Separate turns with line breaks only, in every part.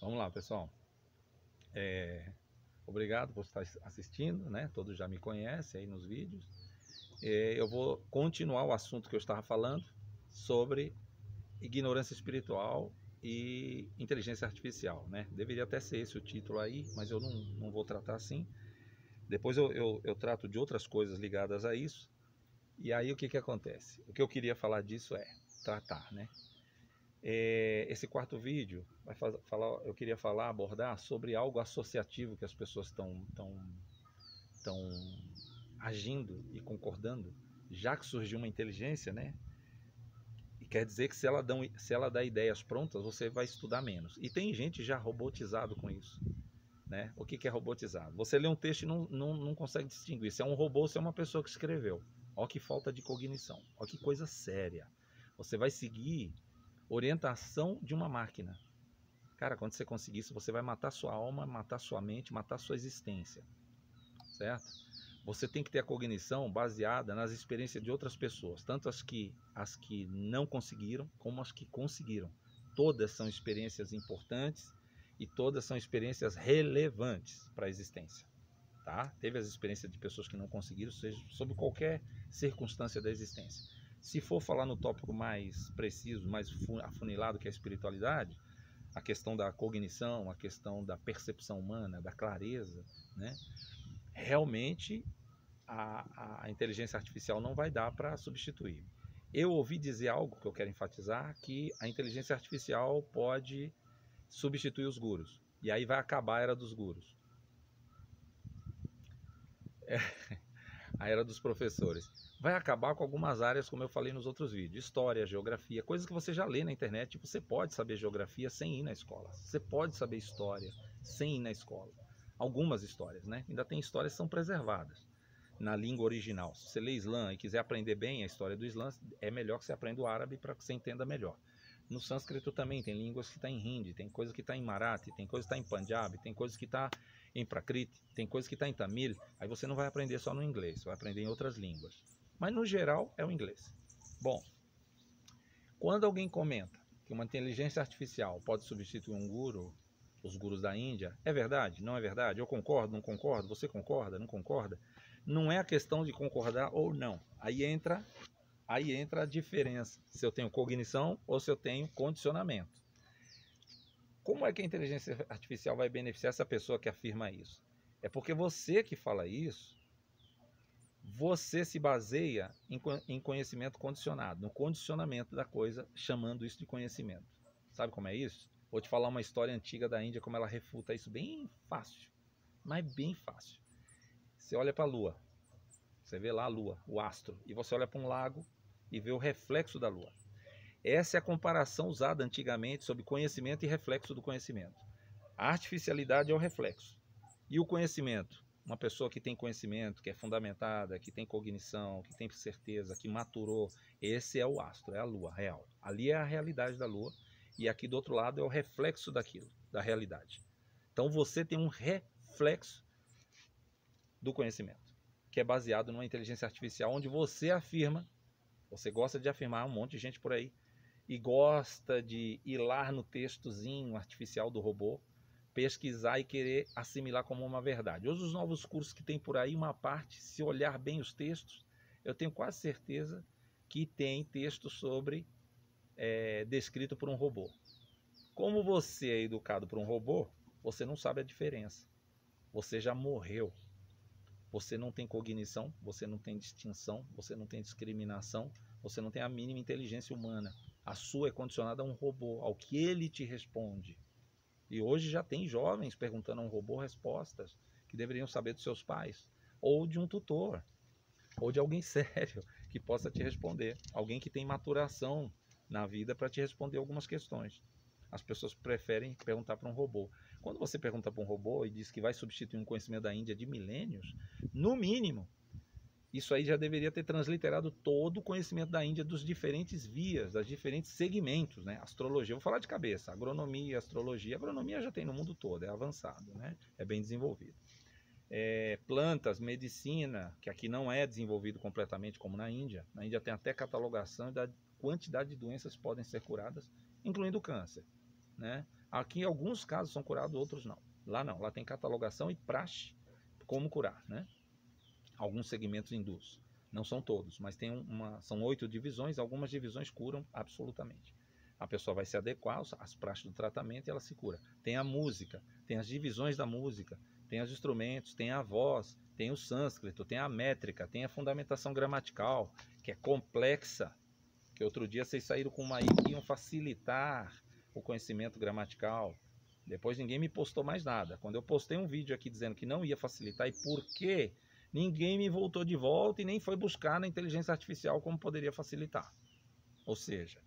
Vamos lá, pessoal. É, obrigado por estar assistindo, né? Todos já me conhecem aí nos vídeos. É, eu vou continuar o assunto que eu estava falando sobre ignorância espiritual e inteligência artificial, né? Deveria até ser esse o título aí, mas eu não, não vou tratar assim. Depois eu, eu, eu trato de outras coisas ligadas a isso. E aí o que, que acontece? O que eu queria falar disso é tratar, né? É, esse quarto vídeo vai falar, eu queria falar, abordar sobre algo associativo que as pessoas estão tão, tão agindo e concordando, já que surgiu uma inteligência, né? E quer dizer que se ela, dá, se ela dá ideias prontas, você vai estudar menos. E tem gente já robotizado com isso. Né? O que, que é robotizado? Você lê um texto e não, não, não consegue distinguir se é um robô ou se é uma pessoa que escreveu. Olha que falta de cognição. Olha que coisa séria. Você vai seguir orientação de uma máquina. Cara, quando você conseguir isso, você vai matar sua alma, matar sua mente, matar sua existência. Certo? Você tem que ter a cognição baseada nas experiências de outras pessoas, tanto as que, as que não conseguiram, como as que conseguiram. Todas são experiências importantes e todas são experiências relevantes para a existência. Tá? Teve as experiências de pessoas que não conseguiram, seja sob qualquer circunstância da existência. Se for falar no tópico mais preciso, mais afunilado que é a espiritualidade, a questão da cognição, a questão da percepção humana, da clareza, né? realmente a, a inteligência artificial não vai dar para substituir. Eu ouvi dizer algo que eu quero enfatizar, que a inteligência artificial pode substituir os gurus. E aí vai acabar a era dos gurus. É, a era dos professores vai acabar com algumas áreas, como eu falei nos outros vídeos, história, geografia, coisas que você já lê na internet. Você pode saber geografia sem ir na escola. Você pode saber história sem ir na escola. Algumas histórias, né? Ainda tem histórias que são preservadas na língua original. Se você lê Islã e quiser aprender bem a história do Islã, é melhor que você aprenda o árabe para que você entenda melhor. No sânscrito também tem línguas que está em hindi, tem coisa que está em marathi, tem coisa que está em punjab, tem coisa que está em prakrit, tem coisa que está em tamil. Aí você não vai aprender só no inglês, vai aprender em outras línguas. Mas no geral é o inglês. Bom, quando alguém comenta que uma inteligência artificial pode substituir um guru, os gurus da Índia, é verdade? Não é verdade? Eu concordo, não concordo? Você concorda, não concorda? Não é a questão de concordar ou não. Aí entra, aí entra a diferença. Se eu tenho cognição ou se eu tenho condicionamento. Como é que a inteligência artificial vai beneficiar essa pessoa que afirma isso? É porque você que fala isso você se baseia em conhecimento condicionado, no condicionamento da coisa, chamando isso de conhecimento. Sabe como é isso? Vou te falar uma história antiga da Índia, como ela refuta isso bem fácil, mas bem fácil. Você olha para a Lua, você vê lá a Lua, o astro, e você olha para um lago e vê o reflexo da Lua. Essa é a comparação usada antigamente sobre conhecimento e reflexo do conhecimento. A artificialidade é o reflexo. E o conhecimento? uma pessoa que tem conhecimento, que é fundamentada, que tem cognição, que tem certeza, que maturou, esse é o astro, é a lua real. Ali é a realidade da lua e aqui do outro lado é o reflexo daquilo, da realidade. Então você tem um reflexo do conhecimento, que é baseado numa inteligência artificial onde você afirma, você gosta de afirmar um monte de gente por aí e gosta de ir lá no textozinho artificial do robô pesquisar e querer assimilar como uma verdade. Hoje, os novos cursos que tem por aí, uma parte, se olhar bem os textos, eu tenho quase certeza que tem texto sobre é, descrito por um robô. Como você é educado por um robô, você não sabe a diferença. Você já morreu. Você não tem cognição, você não tem distinção, você não tem discriminação, você não tem a mínima inteligência humana. A sua é condicionada a um robô, ao que ele te responde. E hoje já tem jovens perguntando a um robô respostas que deveriam saber dos seus pais, ou de um tutor, ou de alguém sério que possa te responder, alguém que tem maturação na vida para te responder algumas questões. As pessoas preferem perguntar para um robô. Quando você pergunta para um robô e diz que vai substituir um conhecimento da Índia de milênios, no mínimo, isso aí já deveria ter transliterado todo o conhecimento da Índia dos diferentes vias, dos diferentes segmentos, né? Astrologia, vou falar de cabeça, agronomia, astrologia, agronomia já tem no mundo todo, é avançado, né? É bem desenvolvido. É, plantas, medicina, que aqui não é desenvolvido completamente como na Índia. Na Índia tem até catalogação da quantidade de doenças que podem ser curadas, incluindo o câncer, né? Aqui, alguns casos são curados, outros não. Lá não, lá tem catalogação e praxe como curar, né? Alguns segmentos induz. Não são todos, mas tem uma, são oito divisões, algumas divisões curam absolutamente. A pessoa vai se adequar às praxes do tratamento e ela se cura. Tem a música, tem as divisões da música, tem os instrumentos, tem a voz, tem o sânscrito, tem a métrica, tem a fundamentação gramatical, que é complexa. Que outro dia vocês saíram com uma aí que iam facilitar o conhecimento gramatical. Depois ninguém me postou mais nada. Quando eu postei um vídeo aqui dizendo que não ia facilitar e por quê, ninguém me voltou de volta e nem foi buscar na inteligência artificial como poderia facilitar. Ou seja,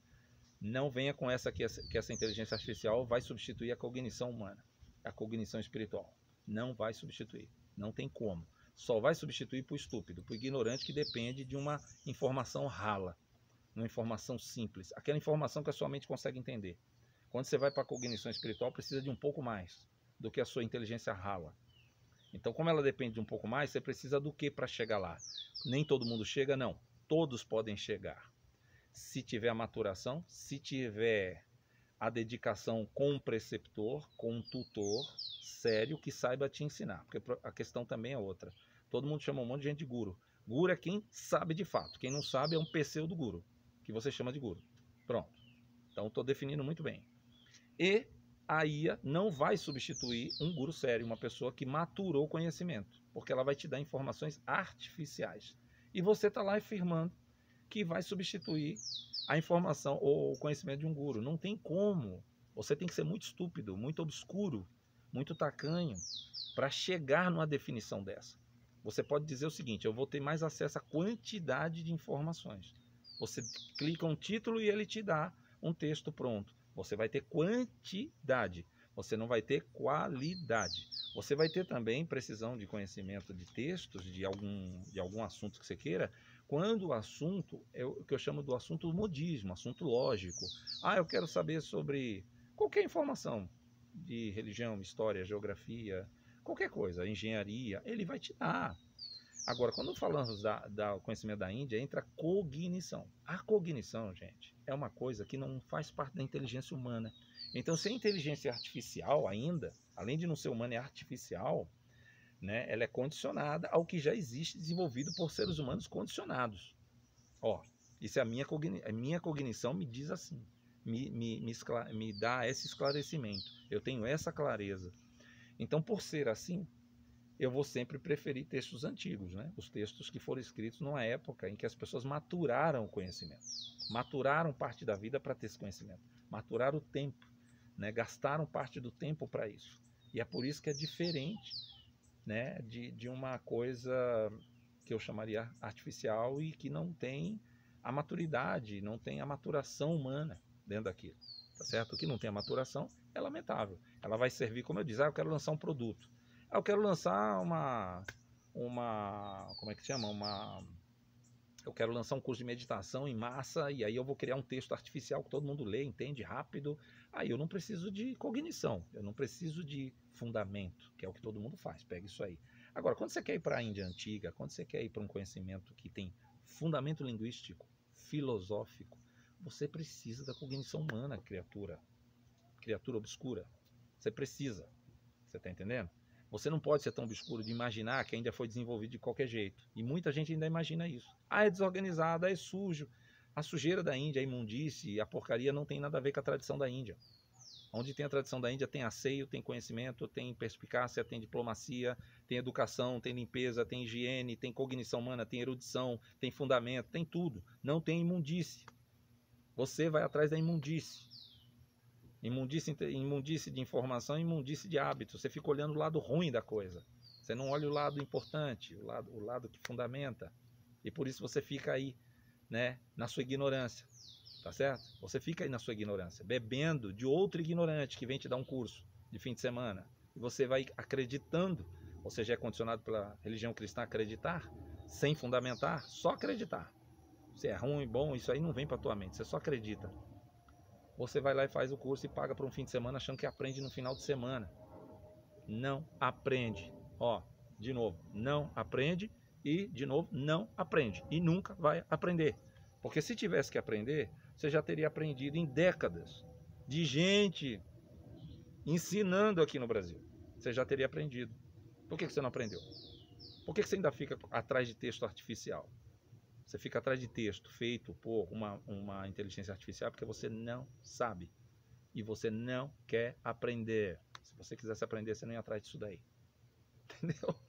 não venha com essa que, essa que essa inteligência artificial vai substituir a cognição humana, a cognição espiritual. Não vai substituir. Não tem como. Só vai substituir para o estúpido, para o ignorante que depende de uma informação rala, uma informação simples, aquela informação que a sua mente consegue entender. Quando você vai para a cognição espiritual, precisa de um pouco mais do que a sua inteligência rala. Então, como ela depende de um pouco mais, você precisa do que para chegar lá? Nem todo mundo chega, não. Todos podem chegar. Se tiver a maturação, se tiver a dedicação com um preceptor, com um tutor sério que saiba te ensinar. Porque a questão também é outra. Todo mundo chama um monte de gente de guru. Guru é quem sabe de fato. Quem não sabe é um PC do guru, que você chama de guru. Pronto. Então, estou definindo muito bem. E a IA não vai substituir um guru sério, uma pessoa que maturou o conhecimento, porque ela vai te dar informações artificiais. E você está lá afirmando que vai substituir a informação ou o conhecimento de um guru. Não tem como. Você tem que ser muito estúpido, muito obscuro, muito tacanho para chegar numa definição dessa. Você pode dizer o seguinte: eu vou ter mais acesso à quantidade de informações. Você clica um título e ele te dá um texto pronto. Você vai ter quantidade, você não vai ter qualidade. Você vai ter também precisão de conhecimento de textos, de algum, de algum assunto que você queira, quando o assunto é o que eu chamo do assunto modismo, assunto lógico. Ah, eu quero saber sobre qualquer informação de religião, história, geografia, qualquer coisa, engenharia, ele vai te dar. Agora, quando falamos da, da conhecimento da Índia, entra a cognição. A cognição, gente, é uma coisa que não faz parte da inteligência humana. Então, se a inteligência é artificial ainda, além de não ser humana, é artificial, né, ela é condicionada ao que já existe desenvolvido por seres humanos condicionados. Ó, isso é a minha, cogni a minha cognição me diz assim, me, me, me, me dá esse esclarecimento. Eu tenho essa clareza. Então, por ser assim, eu vou sempre preferir textos antigos, né? os textos que foram escritos numa época em que as pessoas maturaram o conhecimento, maturaram parte da vida para ter esse conhecimento, maturaram o tempo, né? gastaram parte do tempo para isso. E é por isso que é diferente né? de, de uma coisa que eu chamaria artificial e que não tem a maturidade, não tem a maturação humana dentro daquilo. Tá certo? O que não tem a maturação é lamentável. Ela vai servir, como eu disse, ah, eu quero lançar um produto. Ah, eu quero lançar uma, uma, como é que chama? Uma, eu quero lançar um curso de meditação em massa e aí eu vou criar um texto artificial que todo mundo lê, entende rápido. Aí eu não preciso de cognição, eu não preciso de fundamento, que é o que todo mundo faz. Pega isso aí. Agora, quando você quer ir para a Índia antiga, quando você quer ir para um conhecimento que tem fundamento linguístico, filosófico, você precisa da cognição humana, criatura, criatura obscura. Você precisa. Você está entendendo? Você não pode ser tão obscuro de imaginar que ainda foi desenvolvido de qualquer jeito. E muita gente ainda imagina isso. Ah, é desorganizado, ah, é sujo. A sujeira da Índia, a imundície, a porcaria não tem nada a ver com a tradição da Índia. Onde tem a tradição da Índia tem asseio, tem conhecimento, tem perspicácia, tem diplomacia, tem educação, tem limpeza, tem higiene, tem cognição humana, tem erudição, tem fundamento, tem tudo. Não tem imundície. Você vai atrás da imundície. Imundice, imundice de informação, imundice de hábito. Você fica olhando o lado ruim da coisa. Você não olha o lado importante, o lado, o lado que fundamenta. E por isso você fica aí, né, na sua ignorância. Tá certo? Você fica aí na sua ignorância, bebendo de outro ignorante que vem te dar um curso de fim de semana. E você vai acreditando, ou seja, é condicionado pela religião cristã acreditar, sem fundamentar, só acreditar. Se é ruim, bom, isso aí não vem para tua mente, você só acredita. Você vai lá e faz o curso e paga para um fim de semana achando que aprende no final de semana. Não aprende. Ó, de novo, não aprende e, de novo, não aprende. E nunca vai aprender. Porque se tivesse que aprender, você já teria aprendido em décadas de gente ensinando aqui no Brasil. Você já teria aprendido. Por que, você não aprendeu? Por que você ainda fica atrás de texto artificial? Você fica atrás de texto feito por uma, uma inteligência artificial porque você não sabe. E você não quer aprender. Se você quisesse aprender, você não ia atrás disso daí. Entendeu?